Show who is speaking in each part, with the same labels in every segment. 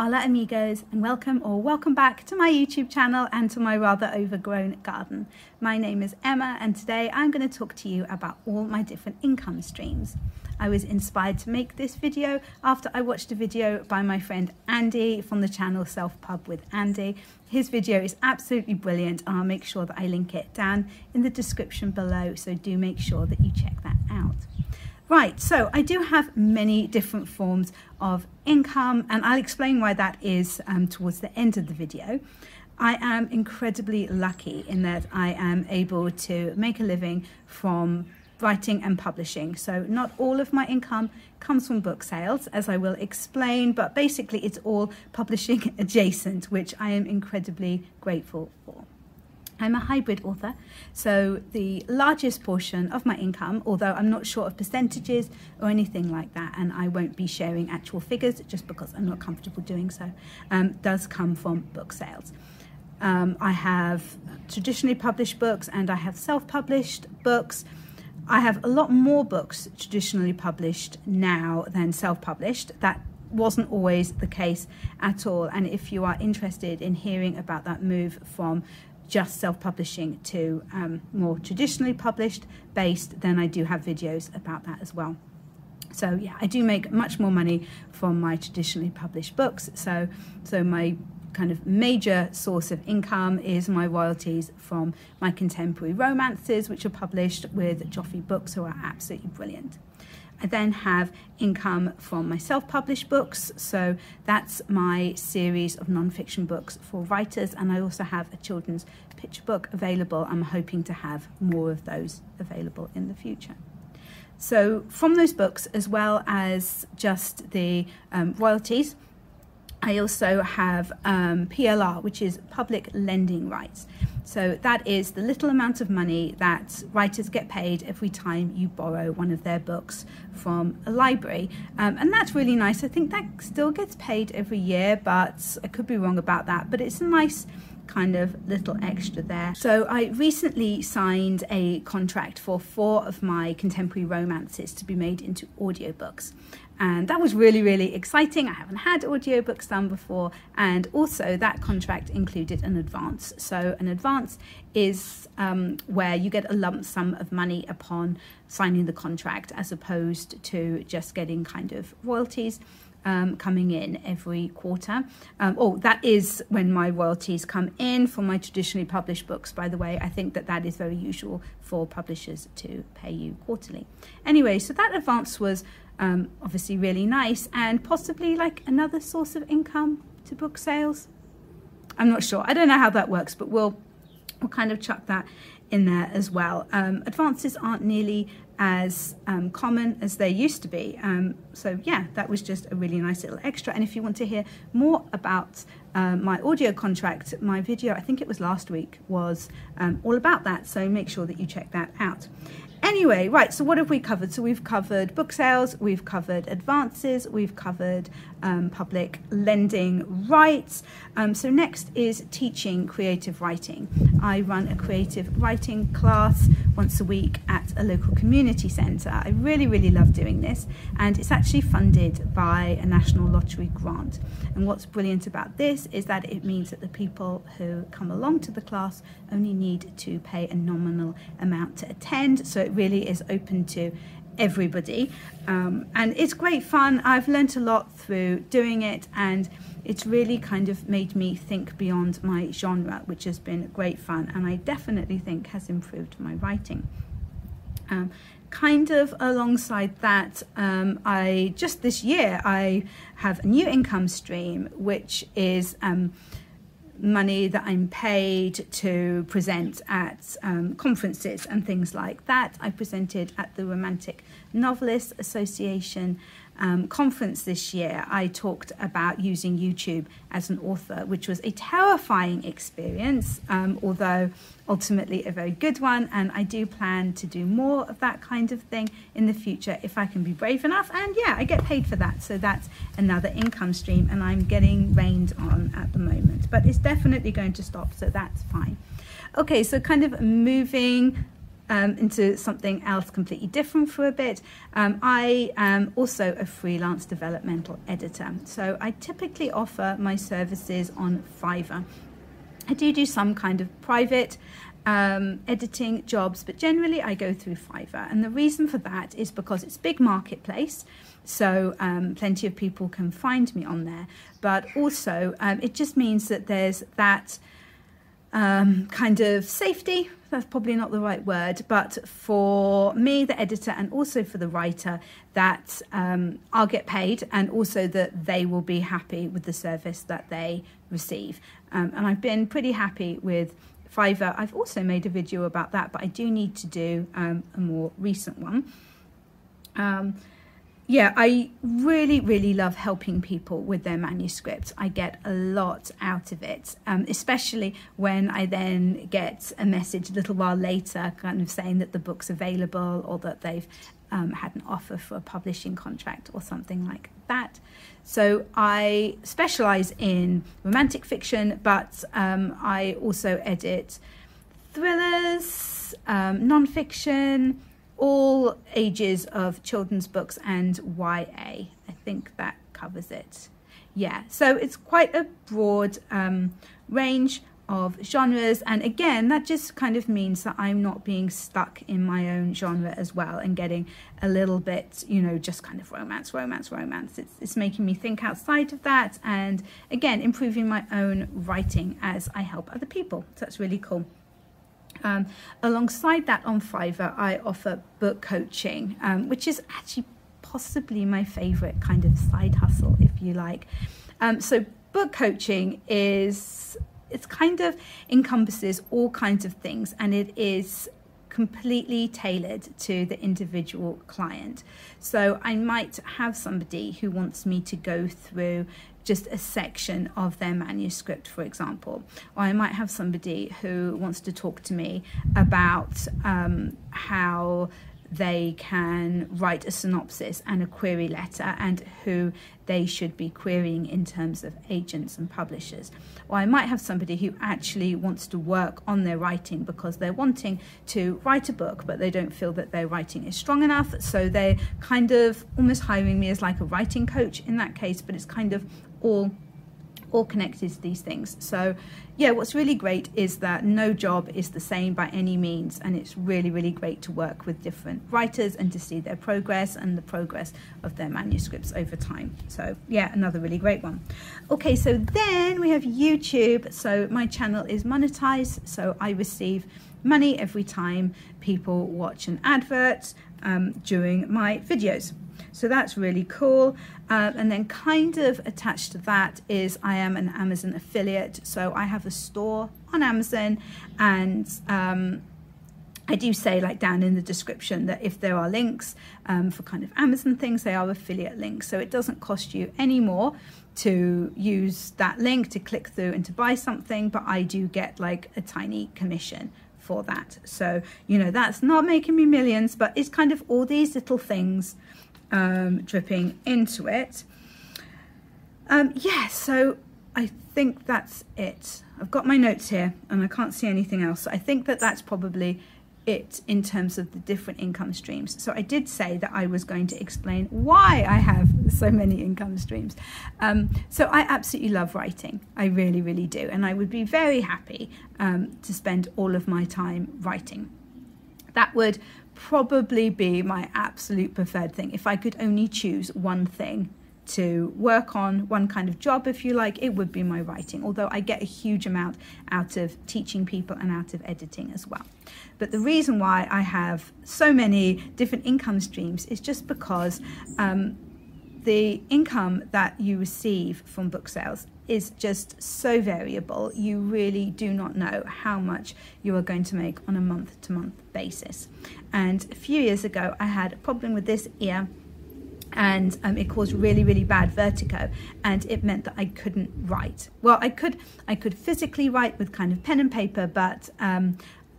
Speaker 1: Hola amigos and welcome or welcome back to my YouTube channel and to my rather overgrown garden. My name is Emma and today I'm going to talk to you about all my different income streams. I was inspired to make this video after I watched a video by my friend Andy from the channel Self Pub with Andy. His video is absolutely brilliant and I'll make sure that I link it down in the description below so do make sure that you check that out. Right, so I do have many different forms of income and I'll explain why that is um, towards the end of the video. I am incredibly lucky in that I am able to make a living from writing and publishing. So not all of my income comes from book sales, as I will explain, but basically it's all publishing adjacent, which I am incredibly grateful for. I'm a hybrid author, so the largest portion of my income, although I'm not sure of percentages or anything like that, and I won't be sharing actual figures just because I'm not comfortable doing so, um, does come from book sales. Um, I have traditionally published books and I have self published books. I have a lot more books traditionally published now than self published. That wasn't always the case at all. And if you are interested in hearing about that move from just self-publishing to um, more traditionally published based, then I do have videos about that as well. So yeah, I do make much more money from my traditionally published books. So, so my kind of major source of income is my royalties from my contemporary romances, which are published with Joffe Books, who are absolutely brilliant. I then have income from my self-published books. So that's my series of non-fiction books for writers. And I also have a children's picture book available. I'm hoping to have more of those available in the future. So from those books, as well as just the um, royalties, I also have um, PLR, which is public lending rights. So that is the little amount of money that writers get paid every time you borrow one of their books from a library. Um, and that's really nice. I think that still gets paid every year, but I could be wrong about that. But it's a nice kind of little extra there. So I recently signed a contract for four of my contemporary romances to be made into audiobooks and that was really really exciting. I haven't had audiobooks done before. And also that contract included an advance. So an advance is um, where you get a lump sum of money upon signing the contract as opposed to just getting kind of royalties um, coming in every quarter. Um, oh, that is when my royalties come in for my traditionally published books, by the way. I think that that is very usual for publishers to pay you quarterly. Anyway, so that advance was um, obviously really nice and possibly like another source of income to book sales. I'm not sure. I don't know how that works, but we'll we'll kind of chuck that in there as well. Um, advances aren't nearly as um, common as they used to be. Um, so yeah, that was just a really nice little extra. And if you want to hear more about um, my audio contract, my video, I think it was last week, was um, all about that. So make sure that you check that out. Anyway, right, so what have we covered? So we've covered book sales, we've covered advances, we've covered um, public lending rights. Um, so next is teaching creative writing. I run a creative writing class once a week at a local community centre. I really, really love doing this and it's actually funded by a national lottery grant. And what's brilliant about this is that it means that the people who come along to the class only need to pay a nominal amount to attend. So it really is open to everybody. Um, and it's great fun. I've learnt a lot through doing it, and it's really kind of made me think beyond my genre, which has been great fun, and I definitely think has improved my writing. Um, kind of alongside that, um, I just this year I have a new income stream, which is um, money that I'm paid to present at um, conferences and things like that. I presented at the Romantic Novelists Association um, conference this year, I talked about using YouTube as an author, which was a terrifying experience, um, although ultimately a very good one. And I do plan to do more of that kind of thing in the future if I can be brave enough. And yeah, I get paid for that. So that's another income stream, and I'm getting rained on at the moment. But it's definitely going to stop, so that's fine. Okay, so kind of moving um, into something else completely different for a bit, um, I am also a freelance developmental editor. So I typically offer my services on Fiverr. I do do some kind of private um, editing jobs, but generally I go through Fiverr. And the reason for that is because it's big marketplace, so um, plenty of people can find me on there. But also, um, it just means that there's that um, kind of safety. That's probably not the right word, but for me, the editor, and also for the writer, that um, I'll get paid and also that they will be happy with the service that they receive. Um, and I've been pretty happy with Fiverr. I've also made a video about that, but I do need to do um, a more recent one. Yeah, I really, really love helping people with their manuscripts. I get a lot out of it, um, especially when I then get a message a little while later, kind of saying that the book's available or that they've um, had an offer for a publishing contract or something like that. So I specialize in romantic fiction, but um, I also edit thrillers, um, nonfiction, all ages of children's books and YA. I think that covers it. Yeah, so it's quite a broad um, range of genres and again that just kind of means that I'm not being stuck in my own genre as well and getting a little bit you know just kind of romance romance romance it's, it's making me think outside of that and again improving my own writing as I help other people so that's really cool um, alongside that on Fiverr, I offer book coaching, um, which is actually possibly my favorite kind of side hustle, if you like. Um, so, book coaching is it's kind of encompasses all kinds of things, and it is completely tailored to the individual client. So I might have somebody who wants me to go through just a section of their manuscript, for example. Or I might have somebody who wants to talk to me about um, how they can write a synopsis and a query letter and who they should be querying in terms of agents and publishers. Or I might have somebody who actually wants to work on their writing because they're wanting to write a book, but they don't feel that their writing is strong enough. So they're kind of almost hiring me as like a writing coach in that case, but it's kind of all all connected to these things. So, yeah, what's really great is that no job is the same by any means, and it's really, really great to work with different writers and to see their progress and the progress of their manuscripts over time. So, yeah, another really great one. Okay, so then we have YouTube. So, my channel is monetized, so I receive money every time people watch an advert um, during my videos. So that's really cool. Uh, and then kind of attached to that is I am an Amazon affiliate. So I have a store on Amazon and um, I do say like down in the description that if there are links um, for kind of Amazon things, they are affiliate links. So it doesn't cost you any more to use that link to click through and to buy something, but I do get like a tiny commission for that. So, you know, that's not making me millions, but it's kind of all these little things um, dripping into it. Um, yeah, so I think that's it. I've got my notes here and I can't see anything else. So I think that that's probably it in terms of the different income streams. So I did say that I was going to explain why I have so many income streams. Um, so I absolutely love writing. I really, really do. And I would be very happy um, to spend all of my time writing. That would probably be my absolute preferred thing. If I could only choose one thing to work on, one kind of job, if you like, it would be my writing, although I get a huge amount out of teaching people and out of editing as well. But the reason why I have so many different income streams is just because um, the income that you receive from book sales is just so variable. You really do not know how much you are going to make on a month to month basis. And a few years ago, I had a problem with this ear and um, it caused really really bad vertigo and it meant that I couldn't write well I could I could physically write with kind of pen and paper but um,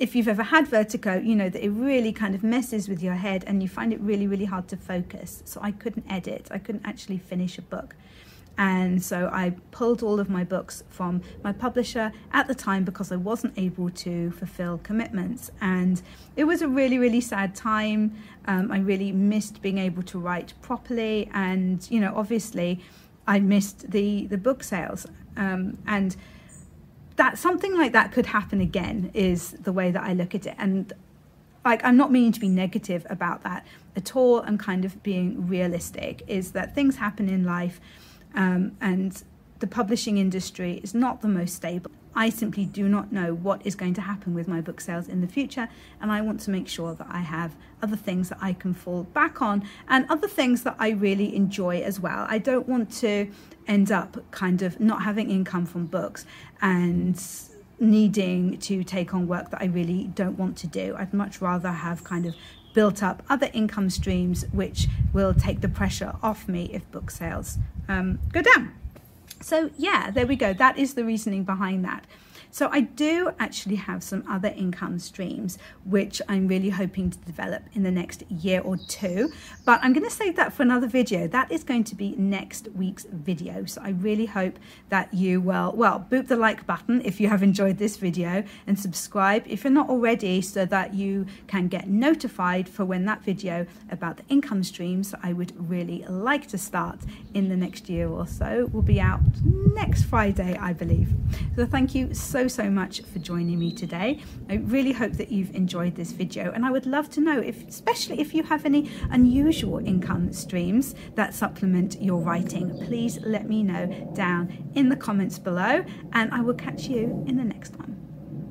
Speaker 1: if you've ever had vertigo, you know that it really kind of messes with your head and you find it really, really hard to focus. So I couldn't edit, I couldn't actually finish a book. And so I pulled all of my books from my publisher at the time because I wasn't able to fulfill commitments. And it was a really, really sad time. Um, I really missed being able to write properly. And, you know, obviously, I missed the, the book sales. Um, and that something like that could happen again is the way that I look at it. And like I'm not meaning to be negative about that at all. I'm kind of being realistic. Is that things happen in life, um, and the publishing industry is not the most stable. I simply do not know what is going to happen with my book sales in the future, and I want to make sure that I have other things that I can fall back on and other things that I really enjoy as well. I don't want to end up kind of not having income from books and needing to take on work that I really don't want to do. I'd much rather have kind of built up other income streams which will take the pressure off me if book sales um, go down. So yeah, there we go. That is the reasoning behind that. So I do actually have some other income streams, which I'm really hoping to develop in the next year or two, but I'm going to save that for another video. That is going to be next week's video. So I really hope that you will, well, boop the like button if you have enjoyed this video and subscribe if you're not already so that you can get notified for when that video about the income streams I would really like to start in the next year or so will be out next Friday, I believe. So thank you so so, so much for joining me today. I really hope that you've enjoyed this video and I would love to know, if, especially if you have any unusual income streams that supplement your writing, please let me know down in the comments below and I will catch you in the next one.